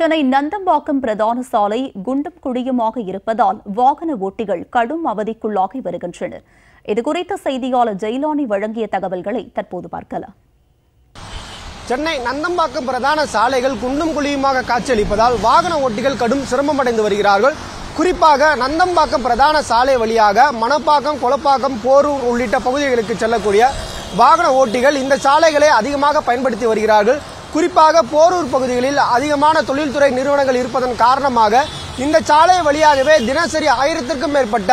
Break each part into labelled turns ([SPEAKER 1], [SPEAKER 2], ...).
[SPEAKER 1] சென்னை நந்தம்பாக்கம் பிரதான சாலை குண்டும் குழியுமாக இருப்பதால் வாகன ஓட்டிகள் கடும் அவதிக்குள்ளாகி வருகின்றனர் இதுகுறித்த செய்தியாளர் ஜெயிலானி வழங்கிய தகவல்களை தற்போது பார்க்கலாம்.
[SPEAKER 2] சென்னை நந்தம்பாக்கம் பிரதான சாலைகள் குண்டும் குழியுமாக காட்சியளிப்பதால் வாகன ஓட்டிகள் கடும் சிரமமடைந்து வருகிறார்கள். குறிப்பாக நந்தம்பாக்கம் பிரதான சாலை வழியாக மணப்பாக்கம் கொலப்பாக்கம் போரூர் உள்ளிட்ட பகுதிகளுக்கு செல்லக்கூடிய வாகன ஓட்டிகள் இந்த சாலைகளை அதிகமாக பயன்படுத்தி வருகிறார்கள். குறிப்பாக போரூர் பகுதிகளில் அதிகமான தொழில்துறை நிறுவனங்கள் இருப்பதன் காரணமாக இந்த சாலை வழியாகவே தினசரி ஆயிரத்திற்கும் மேற்பட்ட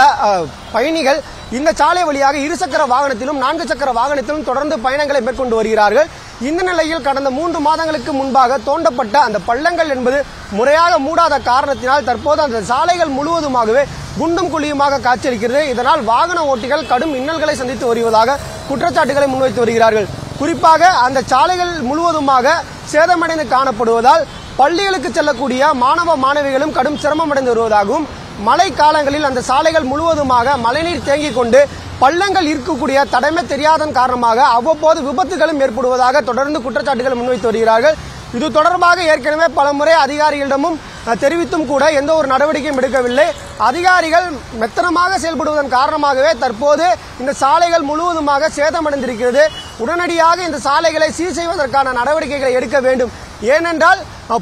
[SPEAKER 2] பயணிகள் இந்த சாலை வழியாக இருசக்கர வாகனத்திலும் நான்கு சக்கர வாகனத்திலும் தொடர்ந்து பயணங்களை மேற்கொண்டு வருகிறார்கள். இந்த நிலையில் கடந்த மூன்று மாதங்களுக்கு முன்பாக தோண்டப்பட்ட அந்த பள்ளங்கள் என்பது முறையாக மூடாத காரணத்தினால் தற்போது அந்த சாலைகள் முழுவதுமாகவே குண்டும் குழியுமாக காட்சியளிக்கிறது. இதனால் வாகன ஓட்டிகள் கடும் இன்னல்களை சந்தித்து வருவதாக குற்றச்சாட்டுகளை முன்வைத்து வருகிறார்கள். குறிப்பாக அந்த சாலைகள் முழுவதுமாக சேதமடைந்து காணப்படுவதால் பள்ளிகளுக்கு செல்லக்கூடிய மாணவ மாணவிகளும் கடும் சிரமமடைந்து வருவதாகவும் மழை காலங்களில் அந்த சாலைகள் முழுவதுமாக மழைநீர் தேங்கிக் கொண்டு பள்ளங்கள் இருக்கக்கூடிய தடைமை தெரியாதன் காரணமாக அவ்வப்போது விபத்துகளும் ஏற்படுவதாக தொடர்ந்து குற்றச்சாட்டுகள் முன்வைத்து வருகிறார்கள். இது தொடர்பாக ஏற்கனவே பலமுறை அதிகாரிகளிடமும் தெரிவித்தும் கூட எந்த ஒரு நடவடிக்கையும் எடுக்கவில்லை. அதிகாரிகள் மெத்தனமாக செயல்படுவதன் காரணமாகவே தற்போது இந்த சாலைகள் முழுவதுமாக சேதமடைந்திருக்கிறது. உடனடியாக இந்த சாலைகளை சீர் செய்வதற்கான நடவடிக்கைகளை எடுக்க வேண்டும். ஏனென்றால்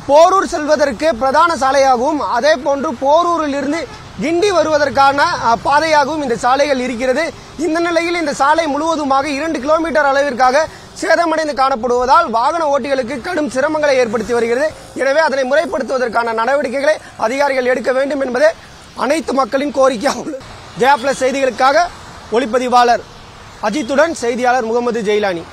[SPEAKER 2] போரூர் செல்வதற்கு பிரதான சாலையாகவும் அதே போன்று போரூரில் இருந்து கிண்டி வருவதற்கான பாதையாகவும் இந்த சாலைகள் இருக்கிறது. இந்த நிலையில் இந்த சாலை முழுவதுமாக இரண்டு கிலோமீட்டர் அளவிற்காக சேதமடைந்து காணப்படுவதால் வாகன ஓட்டிகளுக்கு கடும் சிரமங்களை ஏற்படுத்தி வருகிறது. எனவே அதனை முறைப்படுத்துவதற்கான நடவடிக்கைகளை அதிகாரிகள் எடுக்க வேண்டும் என்பதே அனைத்து மக்களின் கோரிக்கையாக உள்ளது ஜெயா பிளஸ் செய்திகளுக்காக ஒளிப்பதிவாளர் அஜித்துடன் செய்தியாளர் முகமது ஜெயிலானி.